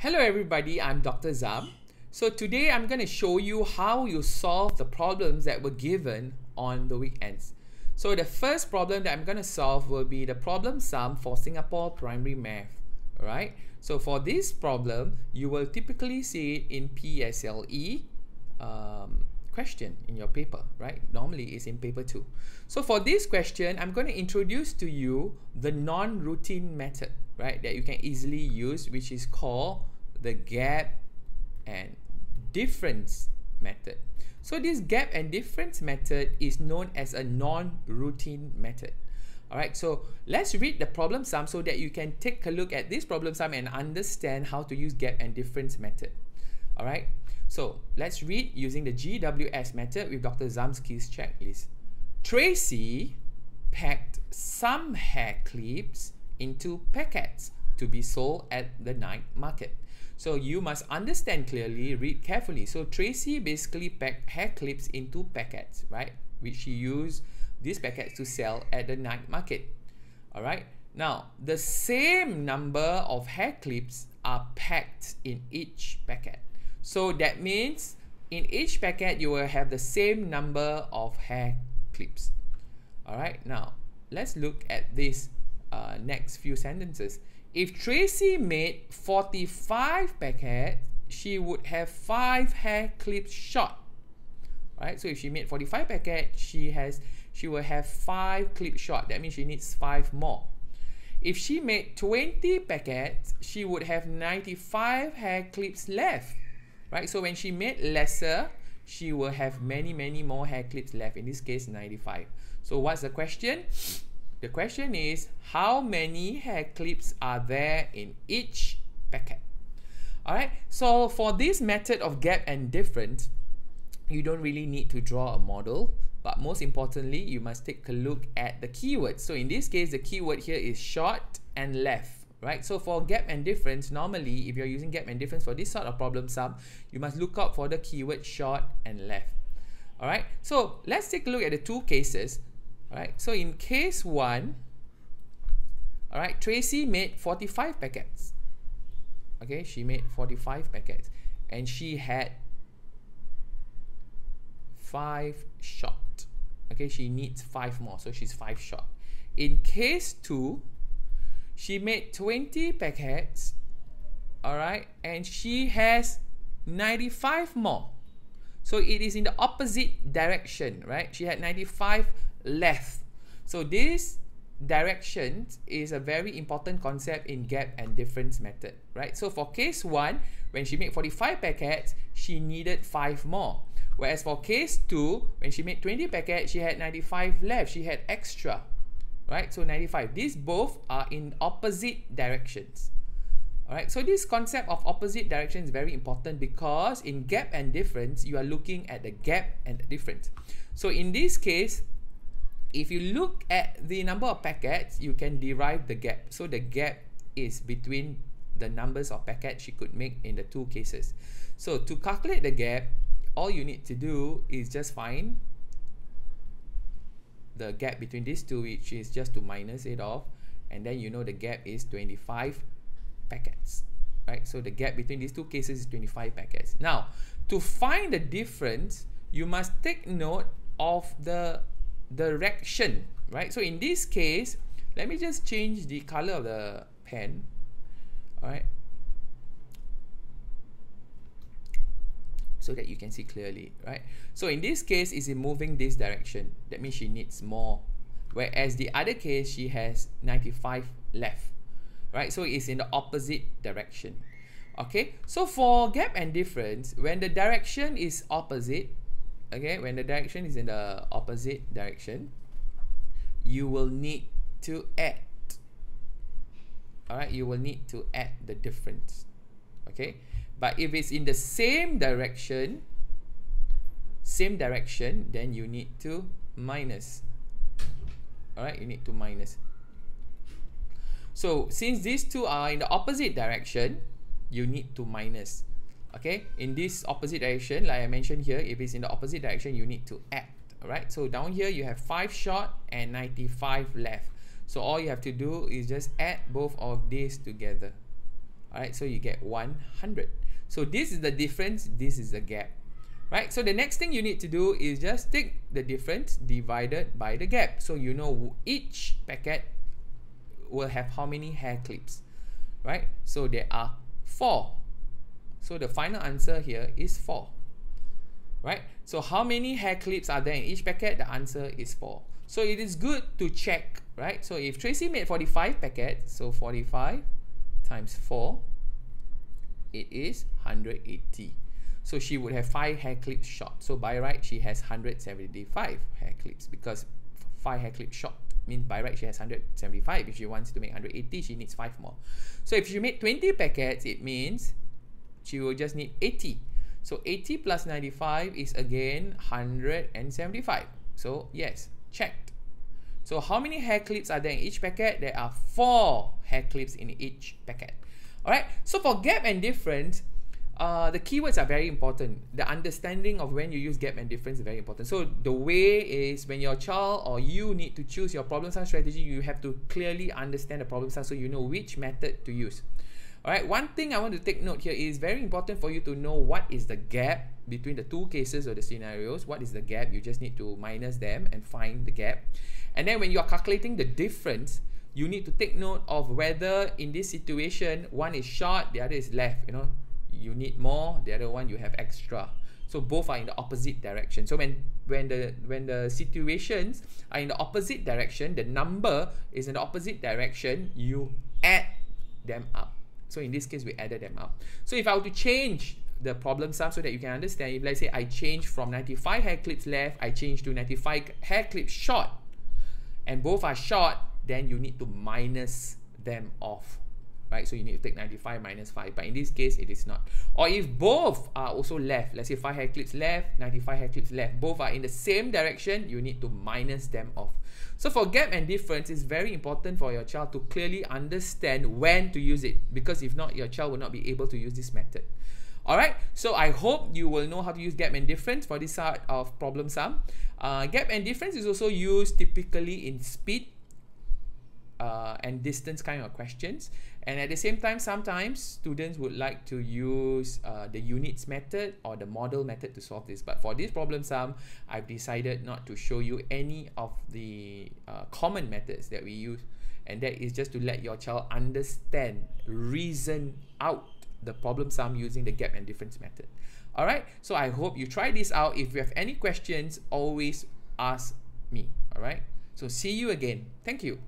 Hello everybody, I'm Dr. Zam. So today I'm going to show you how you solve the problems that were given on the weekends. So the first problem that I'm going to solve will be the problem sum for Singapore Primary Math. Alright, so for this problem, you will typically see it in PSLE um, question in your paper, right? Normally it's in paper 2. So for this question, I'm going to introduce to you the non-routine method, right? That you can easily use, which is called the gap and difference method. So this gap and difference method is known as a non-routine method. Alright, so let's read the problem sum so that you can take a look at this problem sum and understand how to use gap and difference method. Alright, so let's read using the GWS method with Dr. Zamski's checklist. Tracy packed some hair clips into packets to be sold at the night market. So you must understand clearly, read carefully. So Tracy basically packed hair clips into packets, right? Which she used these packets to sell at the night market. Alright. Now, the same number of hair clips are packed in each packet. So that means in each packet, you will have the same number of hair clips. Alright, now let's look at this uh, next few sentences. If Tracy made 45 packets, she would have 5 hair clips short. Right? So if she made 45 packets, she has she will have 5 clips short. That means she needs 5 more. If she made 20 packets, she would have 95 hair clips left. Right? So when she made lesser, she will have many, many more hair clips left. In this case, 95. So what's the question? The question is, how many hair clips are there in each packet? Alright, so for this method of gap and difference, you don't really need to draw a model, but most importantly, you must take a look at the keywords. So in this case, the keyword here is short and left, right? So for gap and difference, normally, if you're using gap and difference for this sort of problem sum, you must look out for the keyword short and left. Alright, so let's take a look at the two cases. Alright, so in case 1, alright, Tracy made 45 packets. Okay, she made 45 packets. And she had 5 short. Okay, she needs 5 more, so she's 5 short. In case 2, she made 20 packets. Alright, and she has 95 more. So it is in the opposite direction, right? She had 95 left. So this direction is a very important concept in gap and difference method, right? So for case 1, when she made 45 packets, she needed 5 more. Whereas for case 2, when she made 20 packets, she had 95 left. She had extra, right? So 95. These both are in opposite directions. Alright, so this concept of opposite direction is very important because in gap and difference, you are looking at the gap and the difference. So in this case, if you look at the number of packets, you can derive the gap. So the gap is between the numbers of packets she could make in the two cases. So to calculate the gap, all you need to do is just find the gap between these two, which is just to minus it off. And then you know the gap is 25 packets. Right? So the gap between these two cases is 25 packets. Now, to find the difference, you must take note of the direction, right? So in this case, let me just change the color of the pen, all right? So that you can see clearly, right? So in this case, is in moving this direction. That means she needs more. Whereas the other case, she has 95 left, right? So it's in the opposite direction. Okay, so for gap and difference, when the direction is opposite, okay when the direction is in the opposite direction you will need to add alright you will need to add the difference okay but if it's in the same direction same direction then you need to minus. Alright you need to minus. So since these two are in the opposite direction you need to minus. Okay? In this opposite direction like I mentioned here if it's in the opposite direction you need to add alright? So down here you have 5 short and 95 left. So all you have to do is just add both of these together. Alright, so you get 100. So this is the difference, this is the gap. Right, so the next thing you need to do is just take the difference divided by the gap. So you know each packet will have how many hair clips, right? So there are four. So the final answer here is four, right? So how many hair clips are there in each packet? The answer is four. So it is good to check, right? So if Tracy made 45 packets, so 45 times 4, it is 180. So she would have 5 hair clips short. So by right, she has 175 hair clips because 5 hair clips short means by right she has 175. If she wants to make 180, she needs 5 more. So if she made 20 packets, it means she will just need 80. So 80 plus 95 is again 175. So yes, checked. So how many hair clips are there in each packet? There are 4 hair clips in each packet. Alright, so for gap and difference, uh, the keywords are very important. The understanding of when you use gap and difference is very important. So the way is when your child or you need to choose your problem sum strategy, you have to clearly understand the problem sum so you know which method to use. Alright, one thing I want to take note here is very important for you to know what is the gap between the two cases or the scenarios. What is the gap? You just need to minus them and find the gap. And then when you are calculating the difference, you need to take note of whether in this situation one is short, the other is left. You know, you need more, the other one you have extra. So both are in the opposite direction. So when when the when the situations are in the opposite direction, the number is in the opposite direction, you add them up. So in this case, we added them up. So if I were to change the problem sum so that you can understand, if let's say I change from 95 hair clips left, I change to 95 hair clips short, and both are short, then you need to minus them off right? So you need to take 95 minus 5, but in this case, it is not. Or if both are also left, let's say 5 hair clips left, 95 hair clips left, both are in the same direction, you need to minus them off. So for gap and difference, it's very important for your child to clearly understand when to use it, because if not, your child will not be able to use this method. Alright, so I hope you will know how to use gap and difference for this sort of problem sum. Uh, gap and difference is also used typically in speed uh, and distance kind of questions. And at the same time, sometimes students would like to use uh, the units method or the model method to solve this. But for this problem sum, I've decided not to show you any of the uh, common methods that we use. And that is just to let your child understand, reason out the problem sum using the gap and difference method. Alright, so I hope you try this out. If you have any questions, always ask me. Alright, so see you again. Thank you.